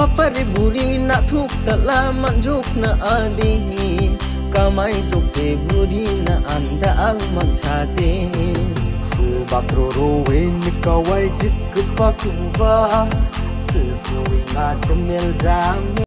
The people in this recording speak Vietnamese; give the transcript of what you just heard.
papari buri na thuk tala manjuk na adi Kamay tukte buri na anda al manchate Su bakro rowen kawai jik pakuba Su kuwi na temel jam